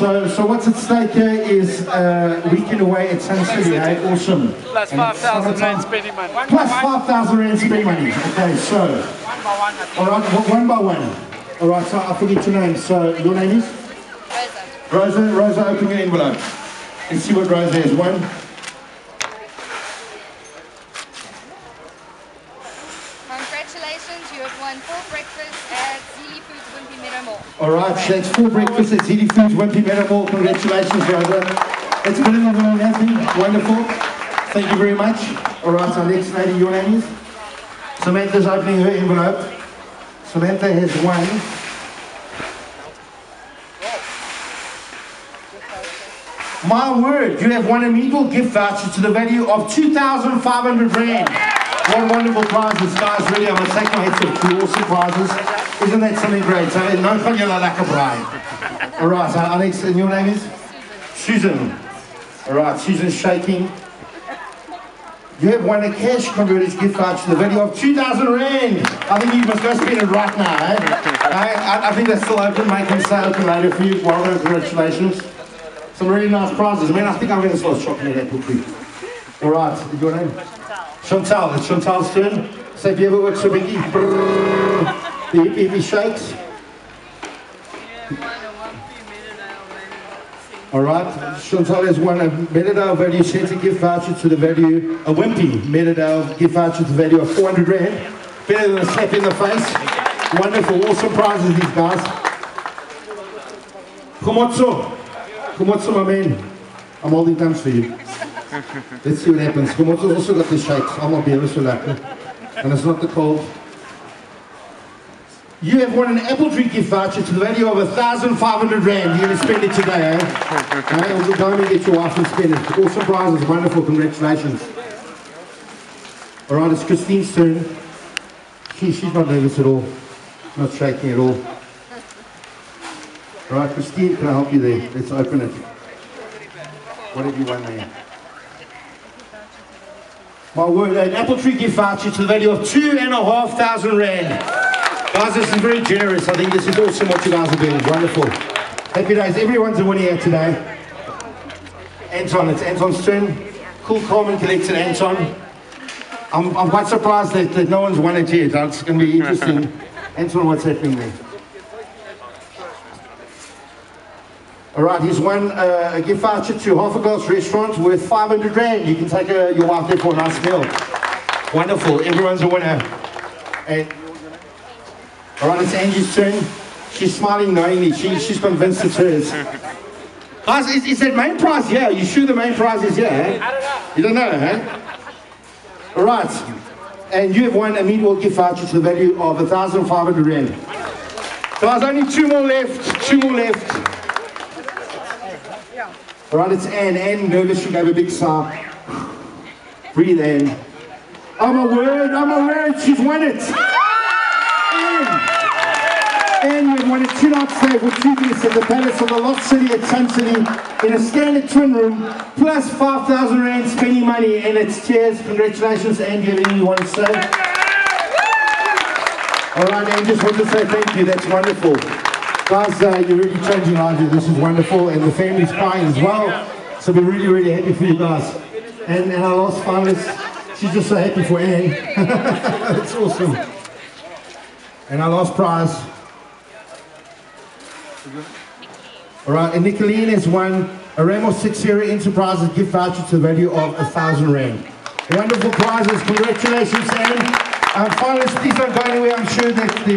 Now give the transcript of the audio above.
So, so what's at stake here is uh, weekend away at Sun City, eh? Awesome. Plus 5,000 summertime. rand spending money. Plus 5,000 rand spending money. Okay, so, all right, one by one. All right, so I forget your name. So, your name is? Rosa. Rosa, open your envelope and see what Rosa has. One. Congratulations, you have won full breakfast at Zealy Foods Wimpy Meadow Mall. All right, so that's full breakfast at Zeddy Foods, Wimpy Mall. Congratulations, Rosa. It's been an everyone happy. Wonderful. Thank you very much. All right, our next lady, your name is? Samantha's opening her envelope. Samantha has won. My word, you have won a meatball gift voucher to the value of 2,500 Rand. What wonderful prizes, guys. Really, I must take my head off two awesome prizes. Isn't that something great? So, no van julle lekker braai. All right, so next, and your name is? Susan. All right, Susan's shaking. You have won a cash converters gift voucher to the value of 2,000 Rand. I think you must go spend it right now, eh? I, I, I think that's still open. Make them stay open later for you. Well done, congratulations. Some really nice prizes. Man, I think I'm going to start shopping at that Tree. All right, your name? Chantal. It's Chantal's turn. So if you ever work so brrrr, the hippie hippie shakes. All right, Chantal has won a Meadowdale value centre gift voucher to the value, a Wimpy Meadowdale gift voucher to the value of 400 Rand. Better than a slap in the face. Wonderful, awesome prizes, these guys. Komotso. Komotso, my man. I'm holding thumbs for you. Let's see what happens. Komotso's also got the shakes. I'm not being so lucky. And it's not the cold. You have won an apple tree gift voucher to the value of 1,500 Rand. You're going to spend it today, eh? eh? We'll go and get your wife and spend it. Awesome prizes. Wonderful. Congratulations. All right, it's Christine's turn. She, she's not nervous at all. Not shaking at all. All right, Christine, can I help you there? Let's open it. What have you won there? My word, an apple tree gift voucher to the value of two and a half thousand rand. Guys, this is very generous. I think this is awesome what you guys are doing. Wonderful. Happy days. Everyone's a winner here today. Anton, it's Anton's turn. Cool, calm and collected, Anton. I'm, I'm quite surprised that, that no one's won it yet. It's going to be interesting. Anton, what's happening there? All right, he's won uh, a gift voucher to Half a Glass Restaurant worth 500 Rand. You can take uh, your wife there for a nice meal. Wonderful. Everyone's a winner. And, all right, it's Angie's turn. She's smiling knowingly. She, she's convinced it's hers. Guys, is, is that main prize here? You sure the main prize is here? Eh? I don't know. You don't know, eh? All right. And you have won a meatball gift voucher to the value of 1,500 Rand. Guys, only two more left. Two more left. All right, it's Anne. Anne, nervous, she gave a big sigh. Breathe, Anne. I'm a word, I'm a word, she's won it. Anne. Anne, you've won a two-night stay for two guests at the Palace of the Lost City at Sun City in a standard twin room, plus 5,000 Rand spending money, and it's cheers. Congratulations, Anne. Do you have anything you want to say? All right, Anne, just want to say thank you. That's wonderful. Guys, uh, you're really changing lives. here. This is wonderful, and the family's crying as well. So we're really, really happy for you guys. And, and our last finalist, she's just so happy for Anne. That's awesome. And our last prize. All right, and Nicolene has won a Ramos 6 Sierra Enterprises gift voucher to the value of a thousand rand. Wonderful prizes. Congratulations, Anne. Um, finalists, please don't go anywhere. I'm sure that the